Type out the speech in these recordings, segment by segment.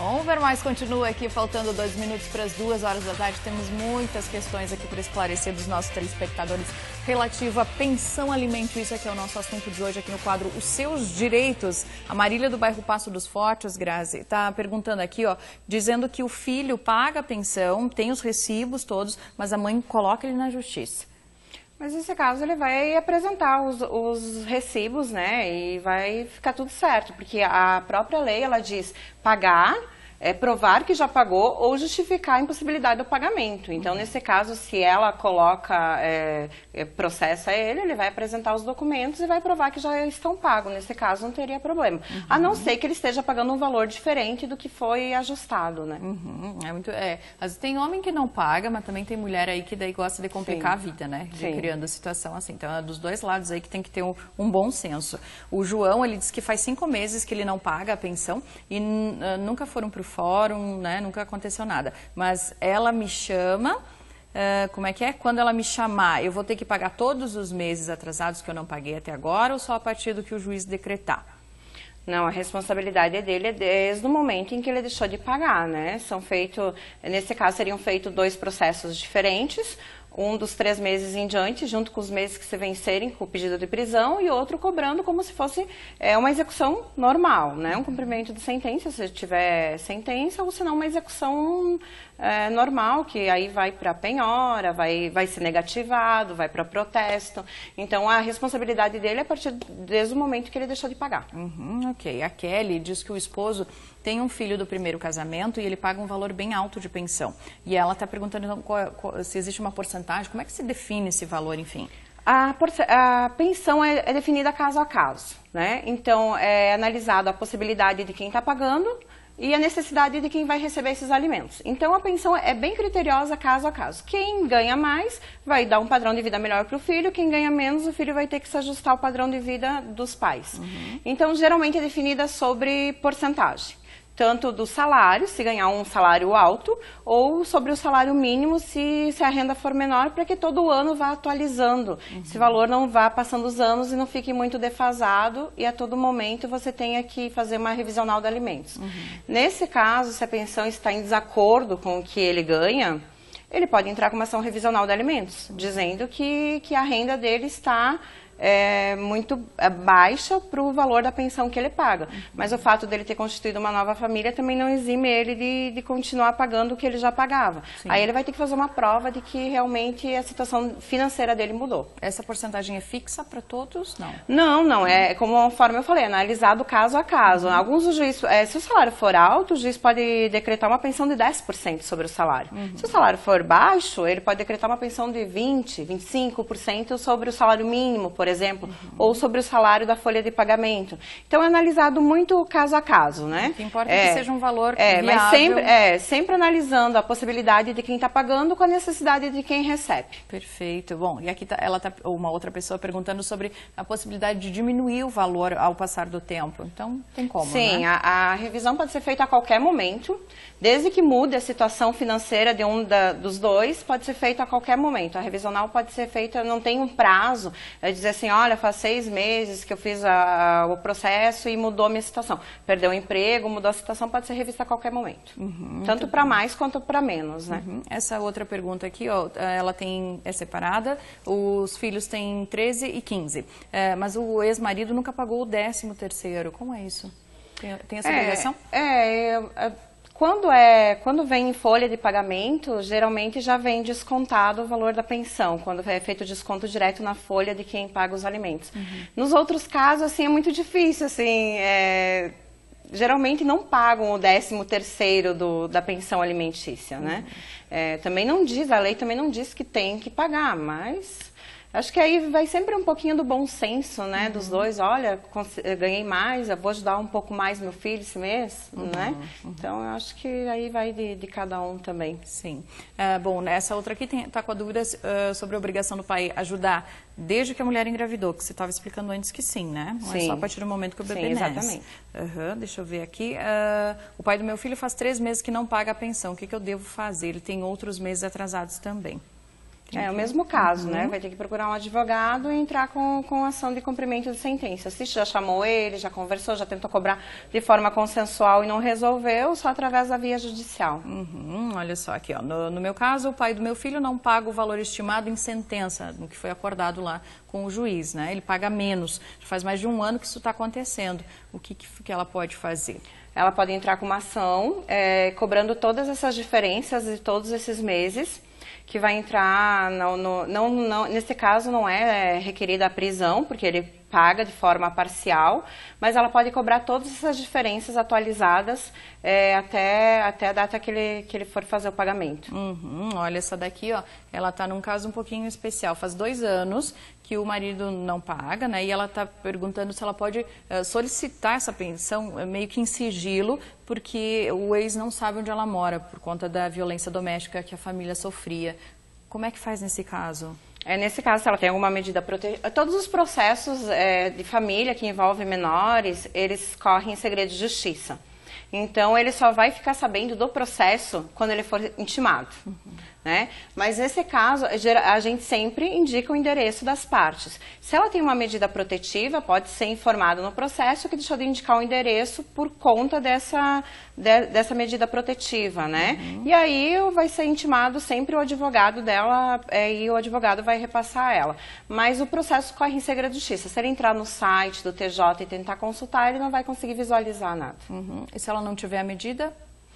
Bom, o Ver Mais continua aqui, faltando dois minutos para as duas horas da tarde. Temos muitas questões aqui para esclarecer dos nossos telespectadores relativo à pensão alimentícia, que é o nosso assunto de hoje aqui no quadro Os Seus Direitos. A Marília do bairro Passo dos Fortes, Grazi, está perguntando aqui, ó, dizendo que o filho paga a pensão, tem os recibos todos, mas a mãe coloca ele na justiça. Mas nesse caso ele vai apresentar os, os, recibos, né? E vai ficar tudo certo, porque a própria lei ela diz pagar é, provar que já pagou ou justificar a impossibilidade do pagamento. Então, uhum. nesse caso, se ela coloca, é, é, processa ele, ele vai apresentar os documentos e vai provar que já estão pagos. Nesse caso, não teria problema. Uhum. A não ser que ele esteja pagando um valor diferente do que foi ajustado, né? Uhum. É muito, é. Vezes tem homem que não paga, mas também tem mulher aí que daí gosta de complicar Sim. a vida, né? De criando a situação assim. Então, é dos dois lados aí que tem que ter um, um bom senso. O João, ele disse que faz cinco meses que ele não paga a pensão e uh, nunca foram para o fórum, né? Nunca aconteceu nada. Mas ela me chama. Uh, como é que é? Quando ela me chamar, eu vou ter que pagar todos os meses atrasados que eu não paguei até agora ou só a partir do que o juiz decretar? Não, a responsabilidade é dele desde o momento em que ele deixou de pagar, né? São feitos, nesse caso, seriam feitos dois processos diferentes um dos três meses em diante, junto com os meses que se vencerem com o pedido de prisão, e outro cobrando como se fosse é, uma execução normal, né? um cumprimento de sentença, se tiver sentença, ou se não uma execução é, normal, que aí vai para penhora, vai, vai ser negativado, vai para protesto. Então, a responsabilidade dele é a partir desde o momento que ele deixou de pagar. Uhum, ok. A Kelly diz que o esposo tem um filho do primeiro casamento e ele paga um valor bem alto de pensão. E ela está perguntando então, qual, qual, se existe uma porcentagem, como é que se define esse valor, enfim? A, a pensão é, é, definida caso a caso, né? Então, é analisado a possibilidade de quem está pagando e a necessidade de quem vai receber esses alimentos. Então, a pensão é bem criteriosa caso a caso. Quem ganha mais vai dar um padrão de vida melhor para o filho, quem ganha menos, o filho vai ter que se ajustar ao padrão de vida dos pais. Uhum. Então, geralmente é definida sobre porcentagem tanto do salário, se ganhar um salário alto, ou sobre o salário mínimo, se, se a renda for menor, para que todo ano vá atualizando. Uhum. Esse valor não vá passando os anos e não fique muito defasado e a todo momento você tenha que fazer uma revisional de alimentos. Uhum. Nesse caso, se a pensão está em desacordo com o que ele ganha, ele pode entrar com uma ação revisional de alimentos, dizendo que, que a renda dele está é, muito é, baixa para o valor da pensão que ele paga. Mas o fato dele ter constituído uma nova família também não exime ele de, de continuar pagando o que ele já pagava. Sim. Aí ele vai ter que fazer uma prova de que realmente a situação financeira dele mudou. Essa porcentagem é fixa para todos? Não. Não, não. É como conforme eu falei, analisado caso a caso. Uhum. Alguns o juiz, é, se o salário for alto, o juiz pode decretar uma pensão de 10% sobre o salário. Uhum. Se o salário for baixo, ele pode decretar uma pensão de 20, 25% sobre o salário mínimo, por exemplo, uhum. ou sobre o salário da folha de pagamento. Então é analisado muito caso a caso, né? O que importa é, que seja um valor é, viável. Mas sempre, é, sempre analisando a possibilidade de quem está pagando com a necessidade de quem recebe. Perfeito. Bom, e aqui tá, ela tá, uma outra pessoa perguntando sobre a possibilidade de diminuir o valor ao passar do tempo. Então, tem como, Sim, né? a, a revisão pode ser feita a qualquer momento, desde que mude a situação financeira de um da, dos dois, pode ser feita a qualquer momento. A revisional pode ser feita, não tem um prazo, é dizer assim, olha, faz seis meses que eu fiz a, o processo e mudou a minha situação. Perdeu o emprego, mudou a situação, pode ser revista a qualquer momento. Uhum, Tanto para mais quanto para menos, né? Uhum. Essa outra pergunta aqui, ó, ela tem, é separada, os filhos têm 13 e 15, é, mas o ex-marido nunca pagou o 13 terceiro, como é isso? Tem, tem essa obrigação? É, é, quando, é, quando vem em folha de pagamento, geralmente já vem descontado o valor da pensão, quando é feito o desconto direto na folha de quem paga os alimentos. Uhum. Nos outros casos, assim, é muito difícil, assim, é, geralmente não pagam o décimo terceiro do, da pensão alimentícia, né? Uhum. É, também não diz, a lei também não diz que tem que pagar, mas Acho que aí vai sempre um pouquinho do bom senso, né, uhum. dos dois. Olha, ganhei mais, eu vou ajudar um pouco mais meu filho esse mês, uhum. né? Uhum. Então, eu acho que aí vai de, de cada um também. Sim. Uh, bom, nessa outra aqui está com a dúvida uh, sobre a obrigação do pai ajudar desde que a mulher engravidou, que você estava explicando antes que sim, né? Não sim. é só a partir do momento que o bebê sim, nasce. exatamente. Deixa eu ver aqui. Uh, o pai do meu filho faz três meses que não paga a pensão. O que, que eu devo fazer? Ele tem outros meses atrasados também. É o mesmo caso, né? uhum. né? Vai ter que procurar um advogado e entrar com, com ação de cumprimento de sentença. Se já chamou ele, já conversou, já tentou cobrar de forma consensual e não resolveu, só através da via judicial. Uhum. Olha só aqui, ó. No, no, meu caso, o pai do meu filho não paga o valor estimado em sentença, no que foi acordado lá com o juiz, né? Ele paga menos. Faz mais de um ano que isso está acontecendo. O que, que, que ela pode fazer? Ela pode entrar com uma ação, é, cobrando todas essas diferenças de todos esses meses que vai entrar, no, no, não, não, nesse caso não é requerida a prisão, porque ele paga de forma parcial, mas ela pode cobrar todas essas diferenças atualizadas é, até, até a data que ele, que ele for fazer o pagamento. Uhum, olha, essa daqui, ó, ela está num caso um pouquinho especial. Faz dois anos que o marido não paga, né? E ela está perguntando se ela pode uh, solicitar essa pensão uh, meio que em sigilo, porque o ex não sabe onde ela mora por conta da violência doméstica que a família sofria. Como é que faz nesse caso? É, nesse caso, se ela tem alguma medida protetiva, todos os processos é, de família que envolvem menores, eles correm em segredo de justiça. Então, ele só vai ficar sabendo do processo quando ele for intimado. Uhum. Né? Mas nesse caso, a gente sempre indica o endereço das partes. Se ela tem uma medida protetiva, pode ser informado no processo que deixou de indicar o endereço por conta dessa, de, dessa medida protetiva, né? Uhum. E aí vai ser intimado sempre o advogado dela é, e o advogado vai repassar a ela. Mas o processo corre em segredo de justiça. Se ele entrar no site do TJ e tentar consultar, ele não vai conseguir visualizar nada. Uhum. E se ela não tiver a medida?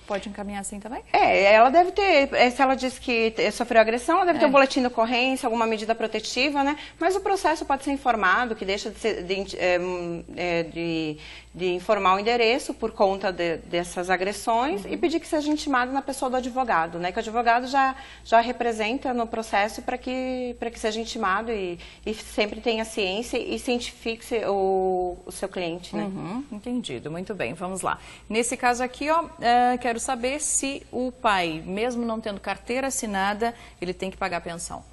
Pode encaminhar assim também? É, ela deve ter, é, se ela disse que sofreu agressão, ela deve é. ter um boletim de ocorrência, alguma medida protetiva, né? Mas o processo pode ser informado, que deixa de, ser, de, é, é, de, de informar o endereço por conta de, dessas agressões uhum. e pedir que seja intimado na pessoa do advogado, né? Que o advogado já, já representa no processo para que, que seja intimado e, e sempre tenha ciência e cientifique o, o seu cliente, né? Uhum, entendido, muito bem, vamos lá. Nesse caso aqui, ó, é, quero saber se o pai, mesmo não tendo carteira assinada, ele tem que pagar pensão.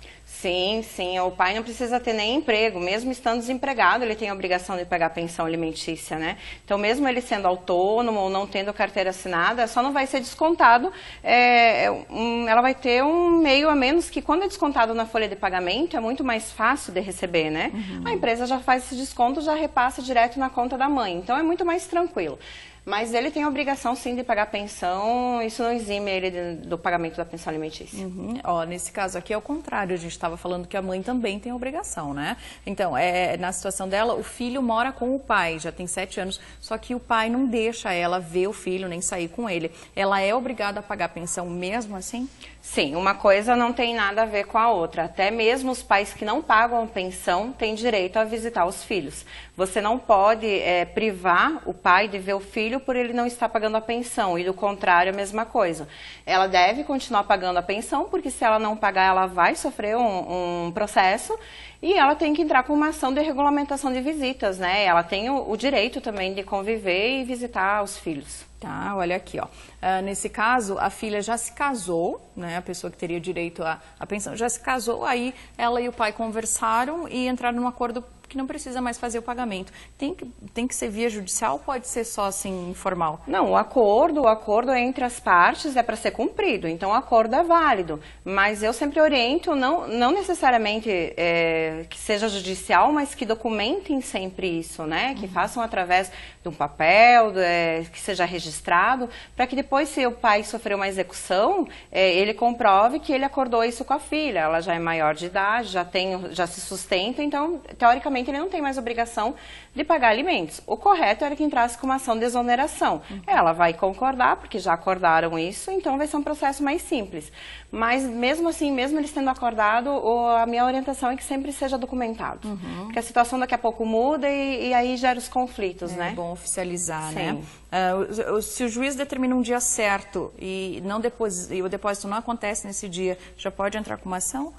Sim, sim. O pai não precisa ter nem emprego. Mesmo estando desempregado, ele tem a obrigação de pagar pensão alimentícia, né? Então, mesmo ele sendo autônomo ou não tendo carteira assinada, só não vai ser descontado. É, um, ela vai ter um meio a menos que, quando é descontado na folha de pagamento, é muito mais fácil de receber, né? Uhum. A empresa já faz esse desconto, já repassa direto na conta da mãe. Então, é muito mais tranquilo. Mas ele tem a obrigação, sim, de pagar pensão, isso não exime ele de, do pagamento da pensão alimentícia. Uhum. Ó, nesse caso aqui é o contrário, a gente estava falando que a mãe também tem obrigação, né? Então, é, na situação dela, o filho mora com o pai, já tem sete anos, só que o pai não deixa ela ver o filho, nem sair com ele. Ela é obrigada a pagar pensão mesmo assim? Sim, uma coisa não tem nada a ver com a outra. Até mesmo os pais que não pagam pensão têm direito a visitar os filhos. Você não pode é, privar o pai de ver o filho por ele não estar pagando a pensão, e do contrário, a mesma coisa. Ela deve continuar pagando a pensão, porque se ela não pagar, ela vai sofrer um, um processo e ela tem que entrar com uma ação de regulamentação de visitas, né? Ela tem o, o direito também de conviver e visitar os filhos. Tá, olha aqui, ó. Uh, nesse caso, a filha já se casou, né? A pessoa que teria direito à, à pensão já se casou, aí ela e o pai conversaram e entraram num acordo que não precisa mais fazer o pagamento. Tem que, tem que ser via judicial ou pode ser só assim informal? Não, o acordo, o acordo entre as partes é para ser cumprido, então o acordo é válido. Mas eu sempre oriento, não, não necessariamente é, que seja judicial, mas que documentem sempre isso, né? Que uhum. façam através de um papel, é, que seja registrado, para que depois, se o pai sofreu uma execução, é, ele comprove que ele acordou isso com a filha. Ela já é maior de idade, já, tem, já se sustenta, então, teoricamente, ele não tem mais obrigação de pagar alimentos. O correto era que entrasse com uma ação de exoneração. Uhum. Ela vai concordar, porque já acordaram isso, então vai ser um processo mais simples. Mas mesmo assim, mesmo eles tendo acordado, a minha orientação é que sempre seja documentado. Uhum. Porque a situação daqui a pouco muda e, e aí gera os conflitos, é né? É oficializar, né? Sim. né? Uh, se o juiz determina um dia certo e, não depois, e o depósito não acontece nesse dia, já pode entrar com uma ação?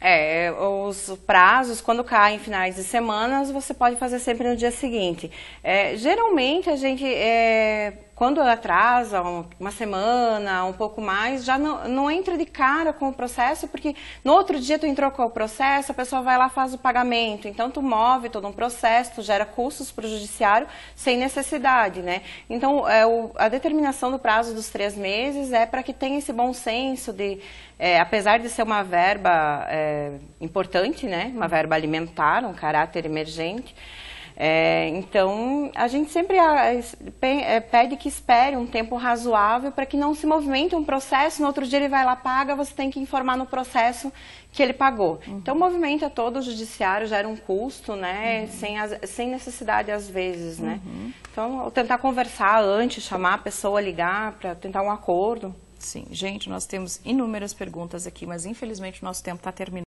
É, os prazos, quando caem em finais de semanas, você pode fazer sempre no dia seguinte. É, geralmente, a gente, é, quando atrasa uma semana, um pouco mais, já não, não entra de cara com o processo, porque no outro dia tu entrou com o processo, a pessoa vai lá faz o pagamento. Então tu move todo um processo, tu gera custos para o judiciário sem necessidade, né? Então é, o, a determinação do prazo dos três meses é para que tenha esse bom senso de, é, apesar de ser uma verba é, importante, né? Uma verba alimentar, um caráter emergente. É, então, a gente sempre ah, é, pede que espere um tempo razoável para que não se movimente um processo, no outro dia ele vai lá, paga, você tem que informar no processo que ele pagou. Uhum. Então, movimenta todo o judiciário, gera um custo, né, uhum. sem, sem necessidade às vezes, né. Uhum. Então, tentar conversar antes, chamar a pessoa, ligar para tentar um acordo. Sim, gente, nós temos inúmeras perguntas aqui, mas infelizmente o nosso tempo está terminando.